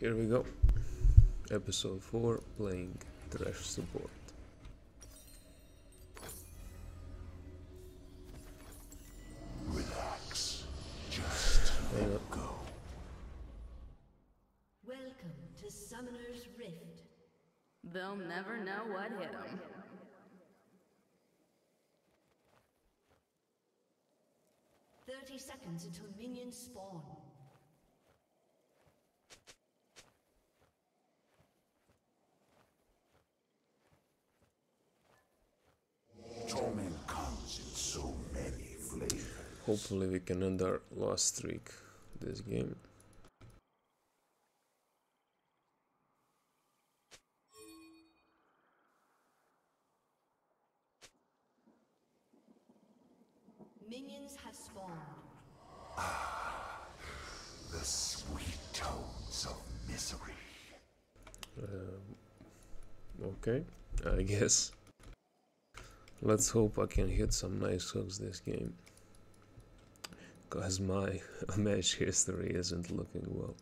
here we go. Episode 4 playing Thresh support. Relax. Just Hang on. go. Welcome to Summoner's Rift. They'll never know what hit them. Thirty seconds until minions spawn. Torment comes in so many flavors. Hopefully we can end our lost streak this game. Minions have spawned. Ah, The sweet tones of misery. Okay, I guess. Let's hope I can hit some nice hooks this game. Cause my match history isn't looking well.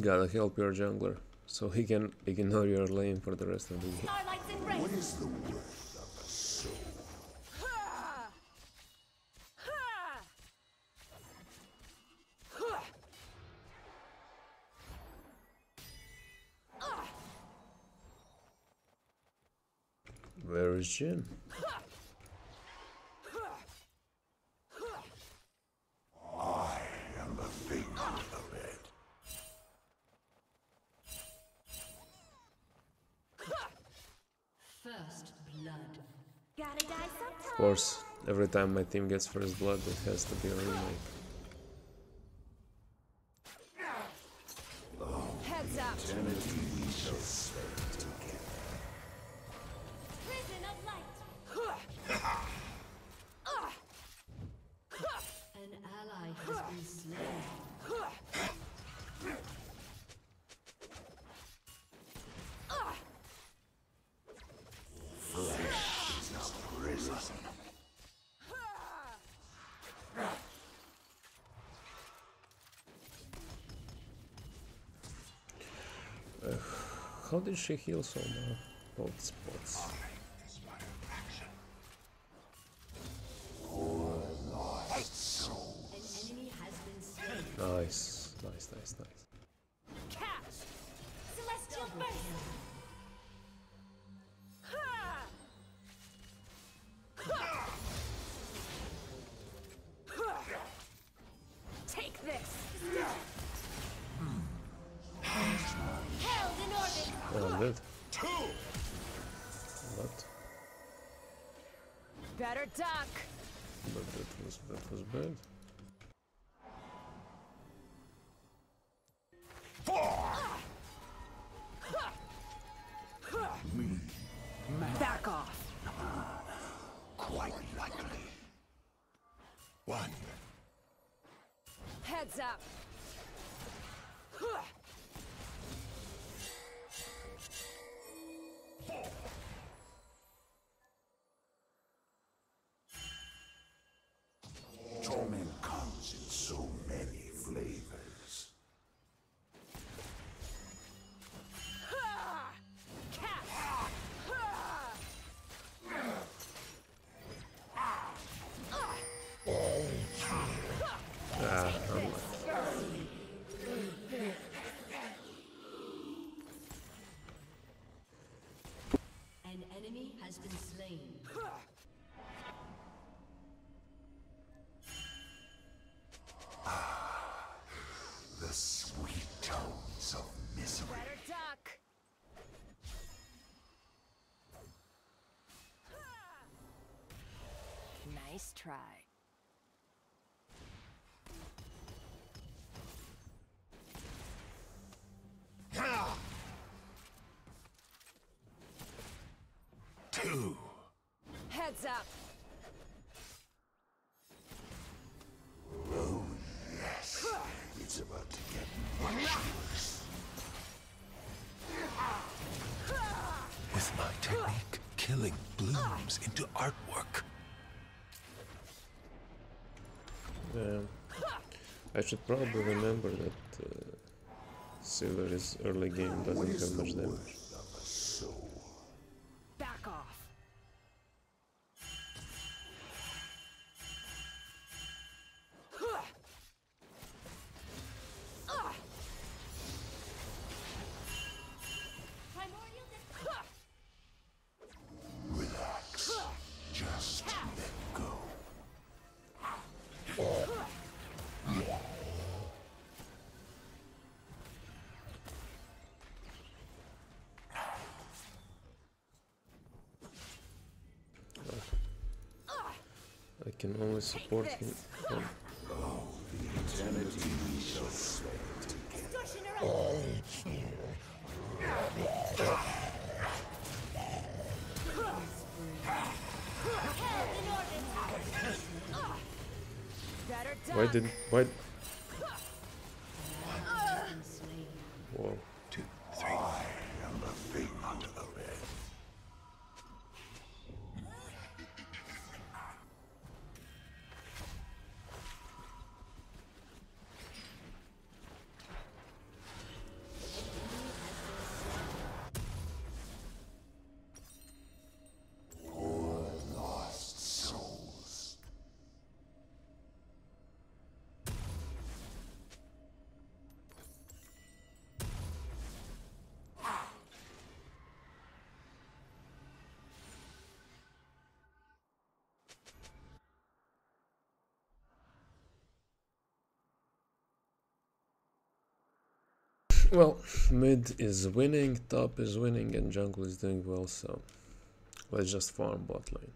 Gotta help your jungler so he can ignore your lane for the rest of the game. What is the worth of a soul? Where is Jhin? Of course, every time my team gets first blood, it has to be a remake. How did she heal so much? Both spots. Nice, nice, nice, nice. That try. Two. Heads up. Oh, yes. It's about to get worse. With my technique, killing blooms into artwork. Yeah. I should probably remember that uh, Silver's early game doesn't have much damage. Can only support him. Better oh. Why did why? Well, mid is winning, top is winning, and jungle is doing well. So let's just farm bot lane.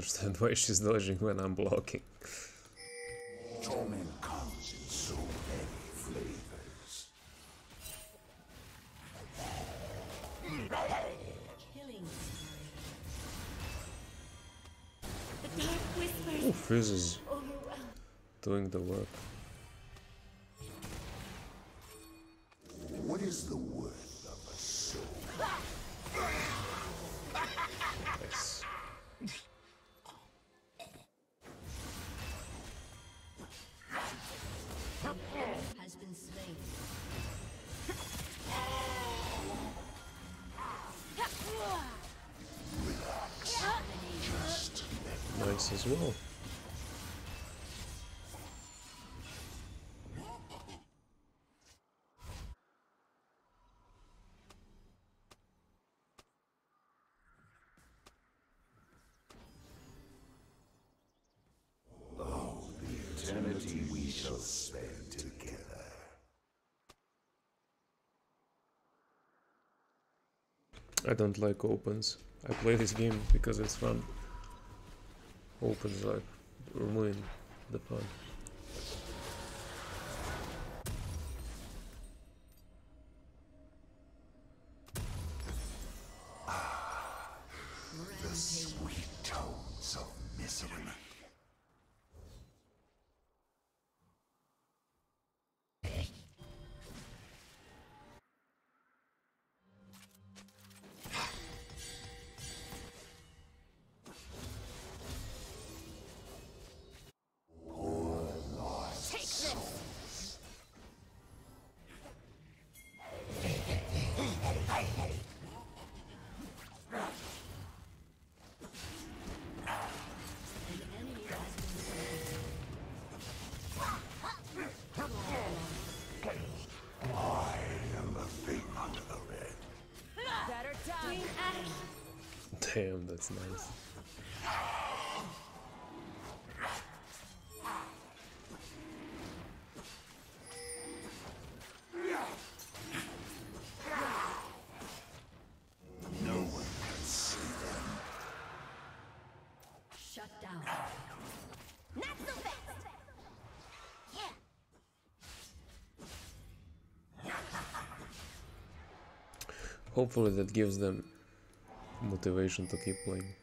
Understand why she's dodging when I'm blocking. Torment comes in so many flavors. Killing. The dark whispers Ooh, Fizz is doing the work. Shall spend together. I don't like opens. I play this game because it's fun. Opens like ruin the fun. Damn, that's nice. No one can see them. Shut down. Not so fast. Yeah. Hopefully that gives them motivation to keep playing.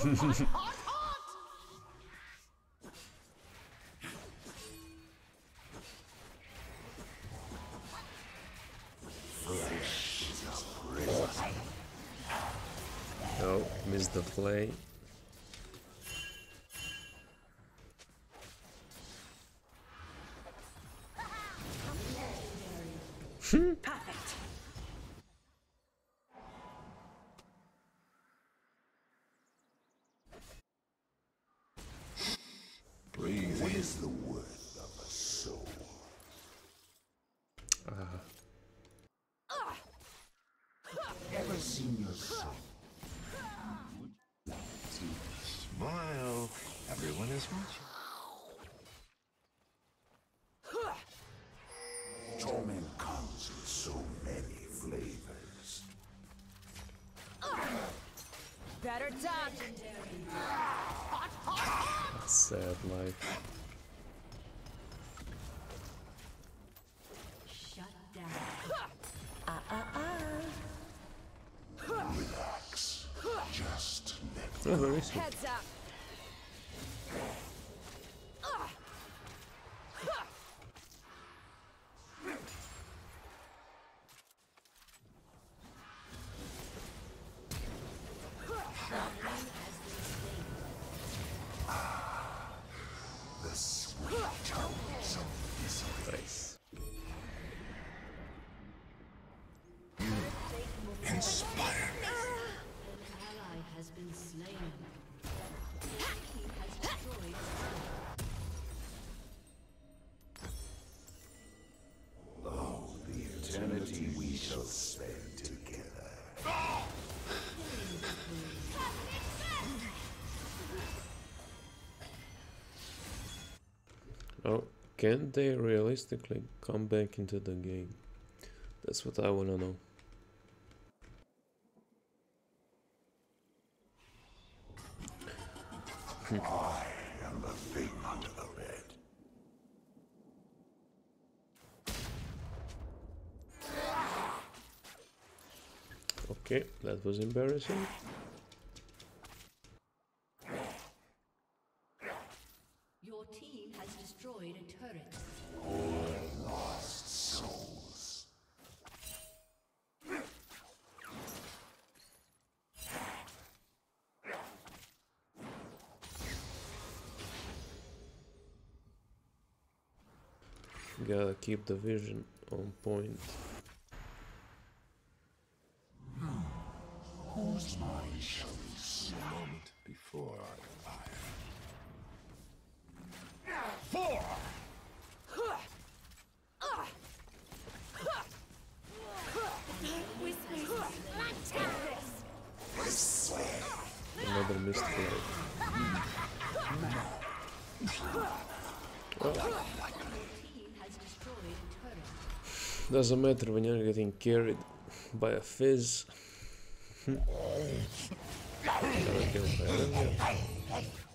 Oh, missed the play. Better duck. sad life. Shut down. Relax. Just let. Heads up. Eternity we shall spend together. Oh, can they realistically come back into the game? That's what I wanna know. I Okay, that was embarrassing. Your team has destroyed a turret. Lost souls. Gotta keep the vision on point. Doesn't matter when you're getting carried by a fizz.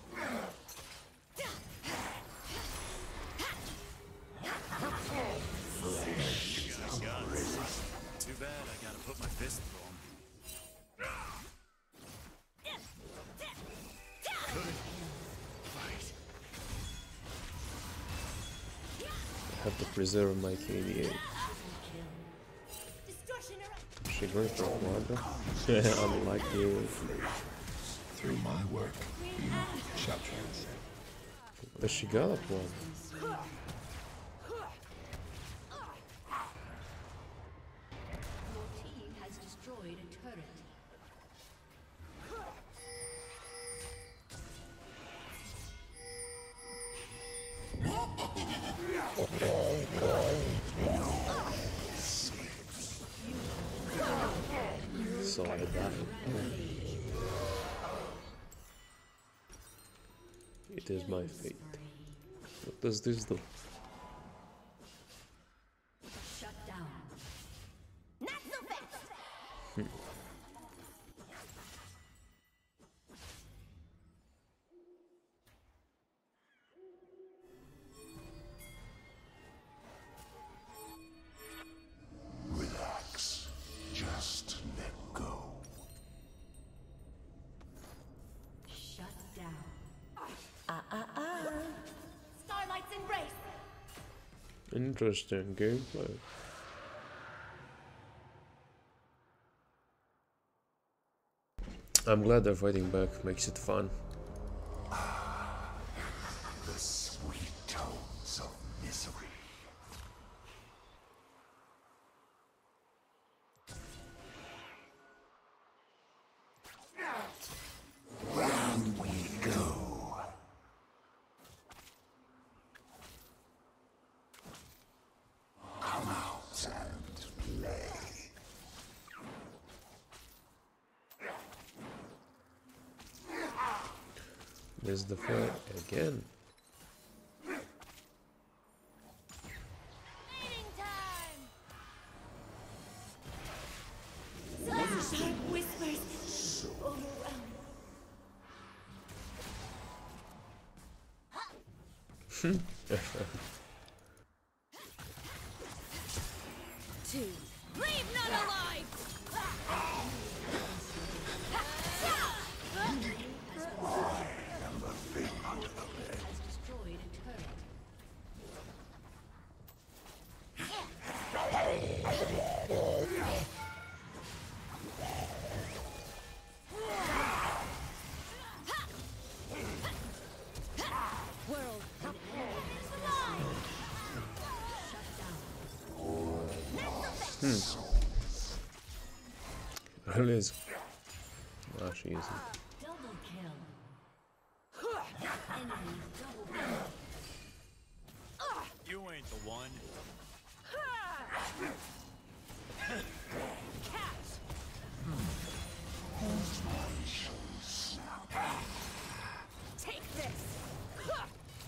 have to preserve my KDA. She going for Quadra? Unlike you. Through my work, you shall transcend. Does she got a plan? What does this do? Interesting gameplay. I'm glad they're fighting back, makes it fun. Misery. Round we go. Come out and play. There's the fight again. Really is. Ah, she is. Double kill. Enemy double kill. You ain't the one. Take this.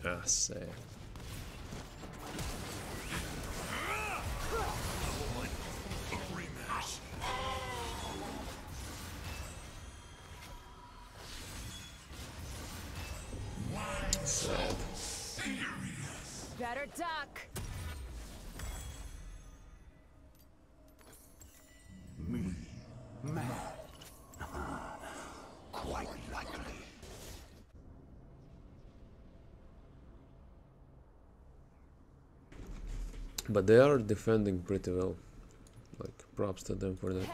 Ah, sad. But they are defending pretty well. Like, props to them for that.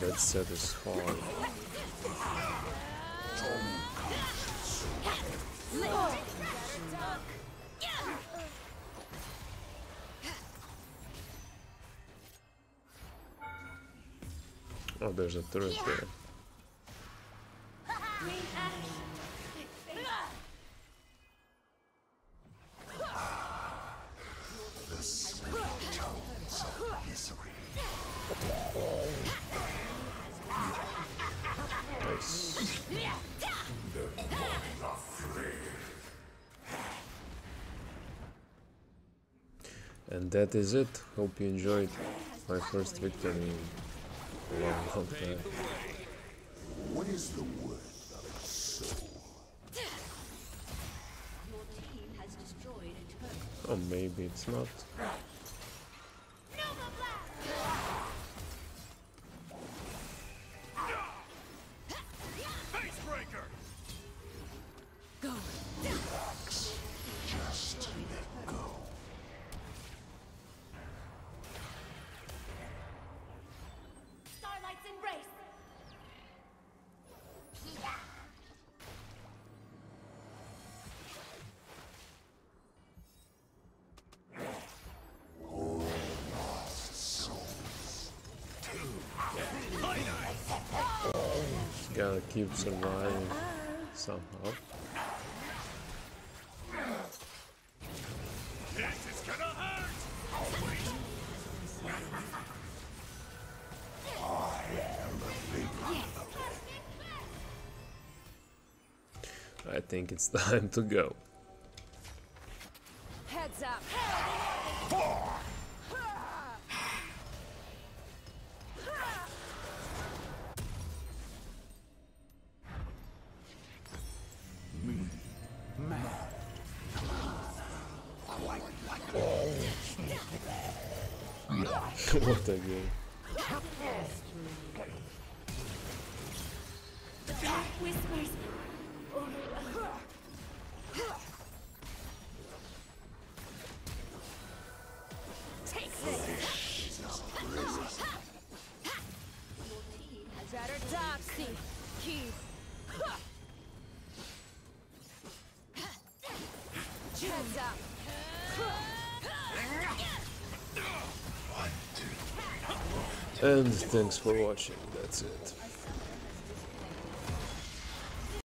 Wow, that set is hard. Oh, there's a turret there. And that is it. Hope you enjoyed my first victory in a long, long time. What is the worth of a soul? Your team has destroyed a turret. Or maybe it's not. Gotta keep surviving somehow. I think it's time to go. What a game. Whispers! Thanks for watching. That's it.